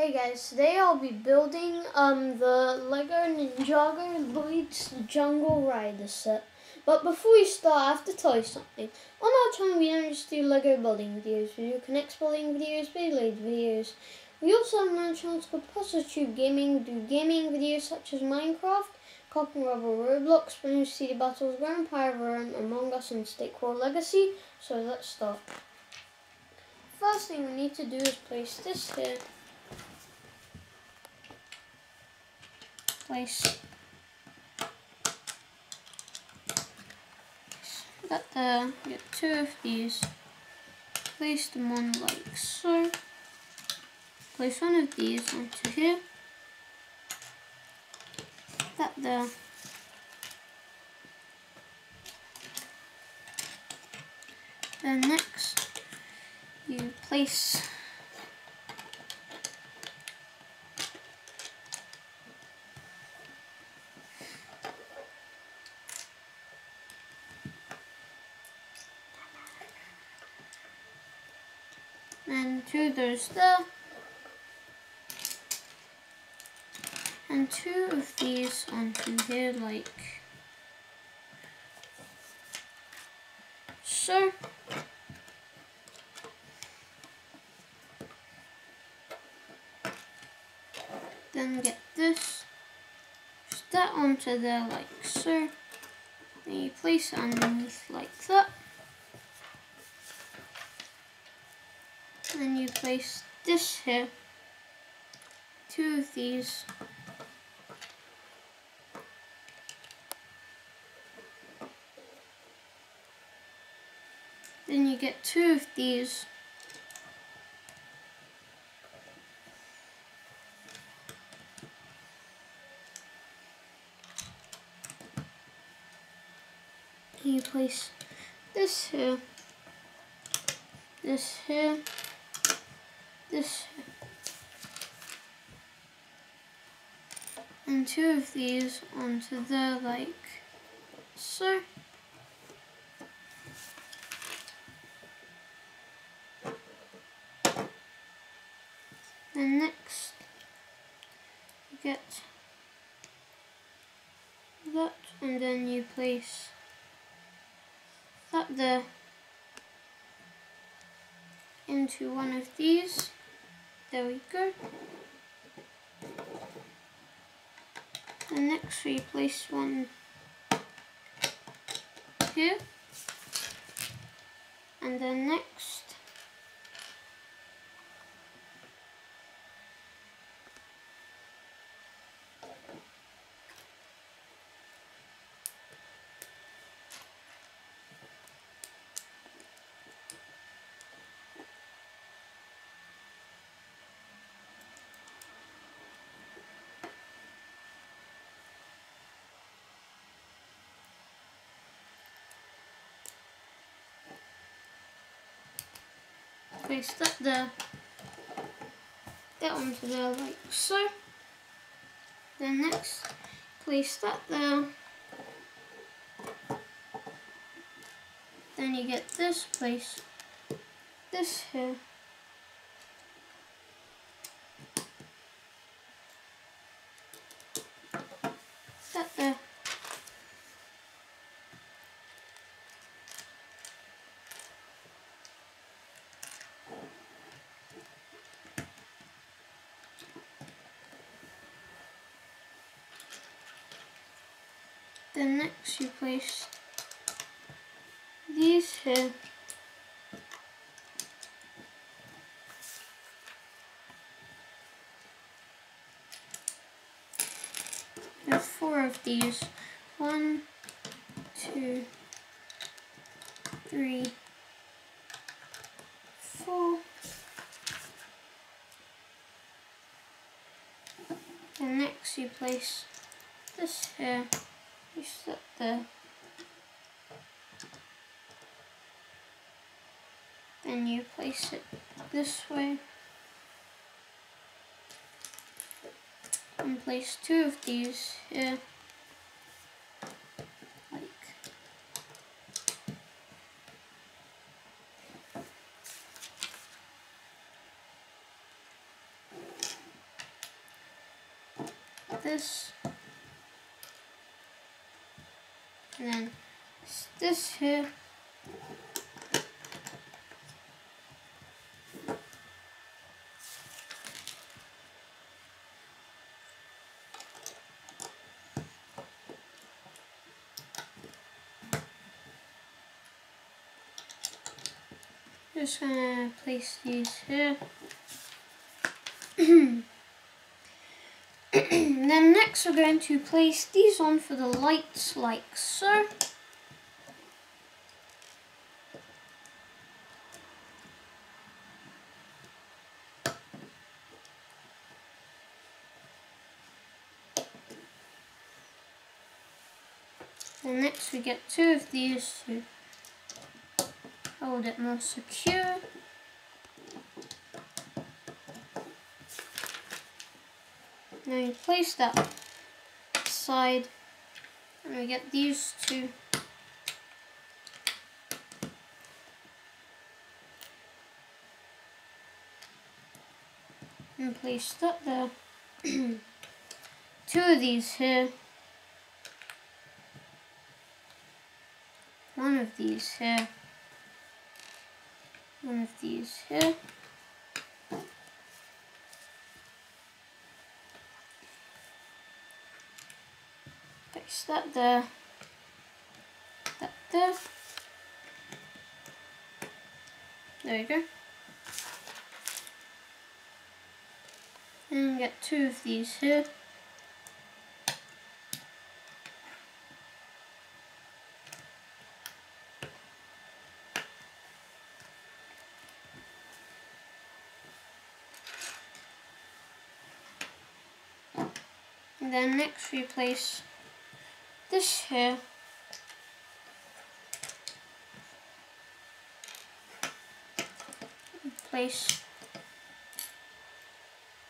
Hey guys, today I'll be building um the Lego Ninjago Lloyd's Jungle Raider set. But before we start, I have to tell you something. On our channel, we don't just do Lego building videos. We do K'NEX building videos, Beyblade videos. We also have another channel called Parsatube Gaming. We do gaming videos such as Minecraft, Cops and Robbers Roblox, Spinach City Battles, Grand Rome, Among Us, and State War Legacy. So let's start. First thing we need to do is place this here. Place. Got the get two of these. Place them on like so. Place one of these onto here. That there then next you place and two there's there and two of these onto here like so. Then get this just that onto there like so. Then you place it underneath like that then you place this here, two of these. Then you get two of these. you place this here, this here, this and two of these onto there like so. Then next you get that and then you place that there into one of these there we go. And next we place one here. And then next place that there, that onto there like so. Then next, place that there. Then you get this place, this here. That there. Then next you place these here. There's four of these. One, two, three, four. And next you place this here you set there. Then you place it this way. And place two of these here. Like this. And then this here. Just gonna place these here. then next we're going to place these on for the lights like so. And next we get two of these to hold it more secure. Now you place that side and we get these two and place that there. two of these here. Of these here one of these here. Fix that there, that there. There you go. And get two of these here. And next we place this here. Place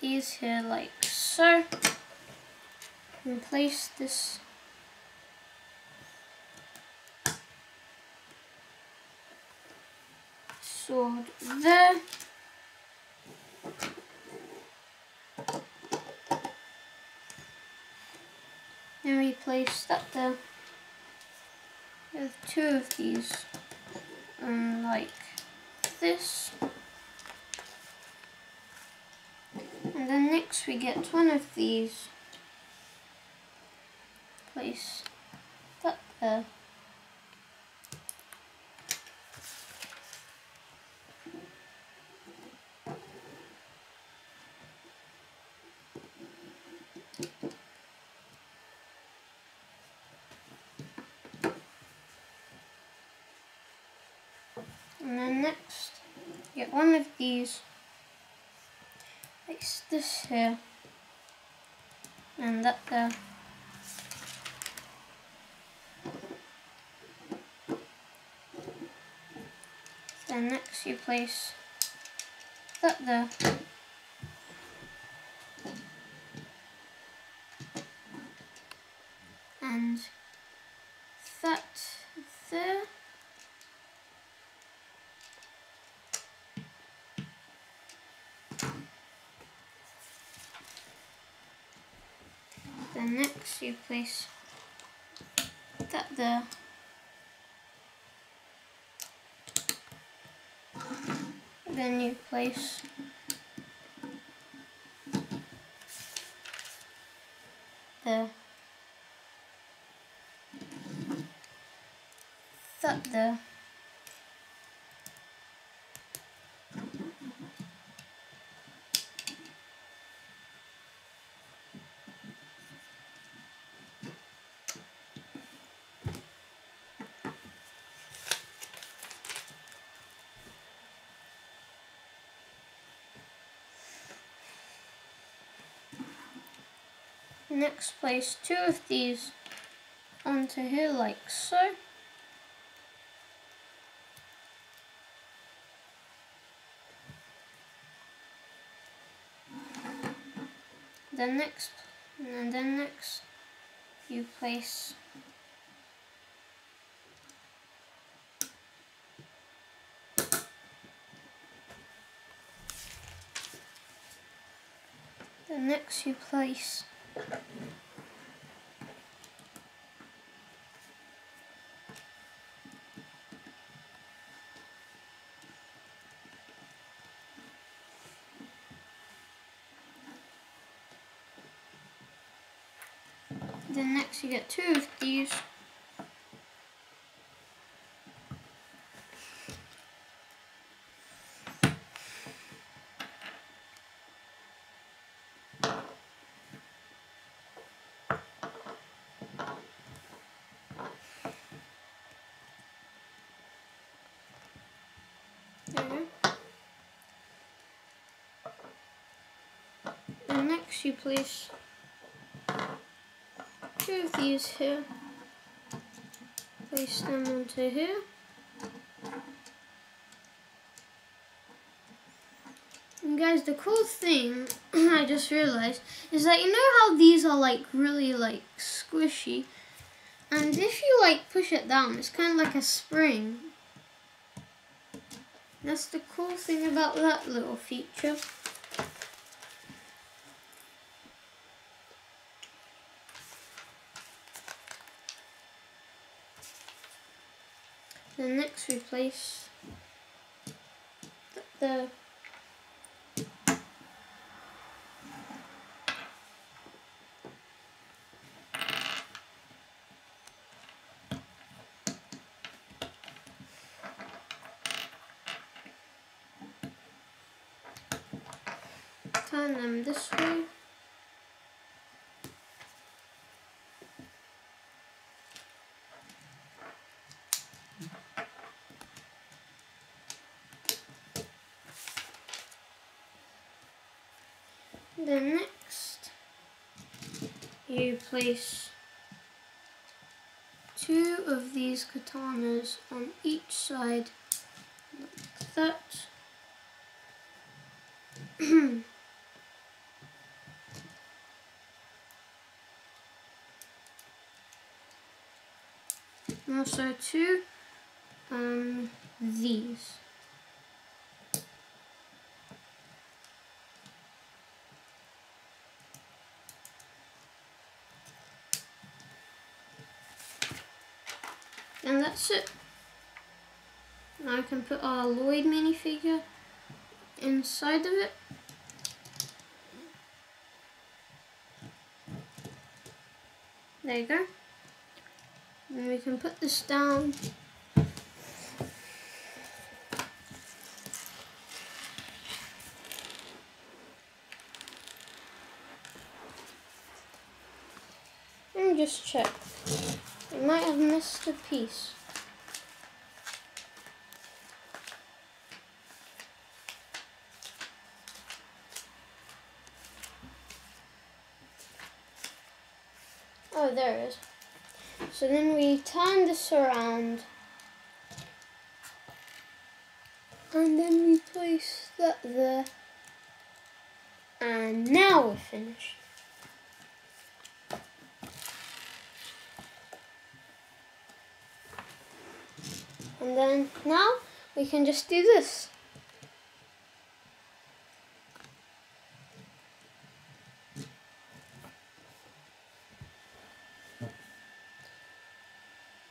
these here like so. And place this sword there. Then we place that there with two of these um, like this. And then next we get one of these. Place that there. And then next, get one of these, place this here, and that there. Then next you place that there. And that there. You place that there. Then you place the that there. Next place two of these onto here like so. Then next, and then next you place Then next you place Then next you get two of these. And next you place two of these here. Place them onto here. And guys, the cool thing I just realized is that you know how these are like really like squishy? And if you like push it down, it's kind of like a spring. That's the cool thing about that little feature. Then next we place the, turn them this way. Then next, you place two of these katanas on each side like that. also two um, these. And that's it. Now I can put our Lloyd minifigure inside of it. There you go. And we can put this down. Me just check. I might have missed a piece. Oh, there it is. So then we turn this around. And then we place that there. And now we're finished. And then now we can just do this.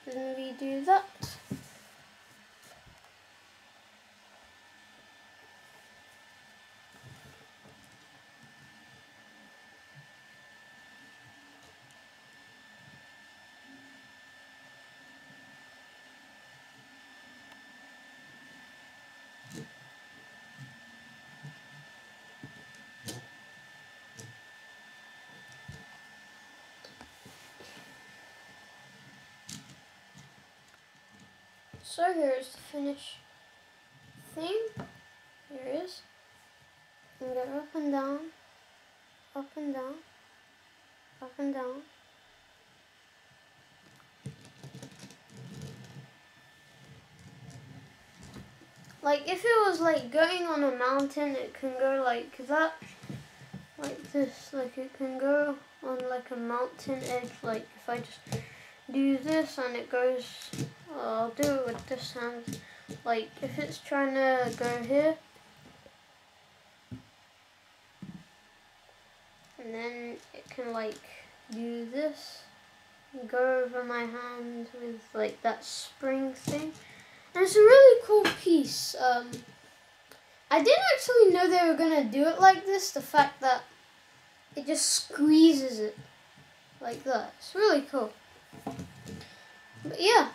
Then we do that. So here's the finish thing. Here it is. Go up and down, up and down, up and down. Like if it was like going on a mountain, it can go like that, like this. Like it can go on like a mountain edge. Like if I just do this and it goes, I'll do it with this hand. Like if it's trying to go here, and then it can like do this. Go over my hand with like that spring thing. And it's a really cool piece. Um, I didn't actually know they were gonna do it like this. The fact that it just squeezes it like that. It's really cool. But yeah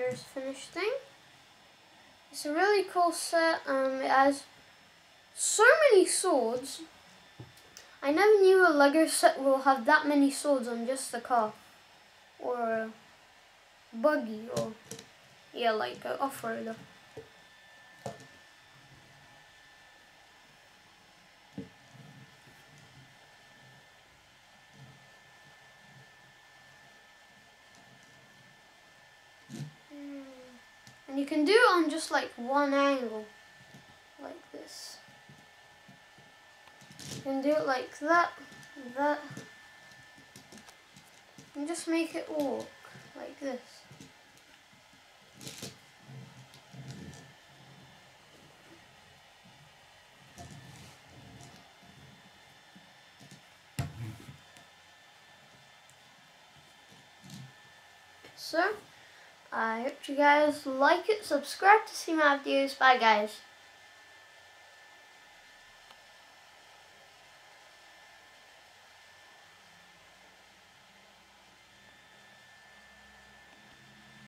there's the finished thing it's a really cool set um, it has so many swords I never knew a Lego set will have that many swords on just the car. Or a buggy or yeah like an off-roader. Can do it on just like one angle, like this. You can do it like that, that, and just make it walk like this. So, I hope you guys like it. Subscribe to see my videos. Bye guys.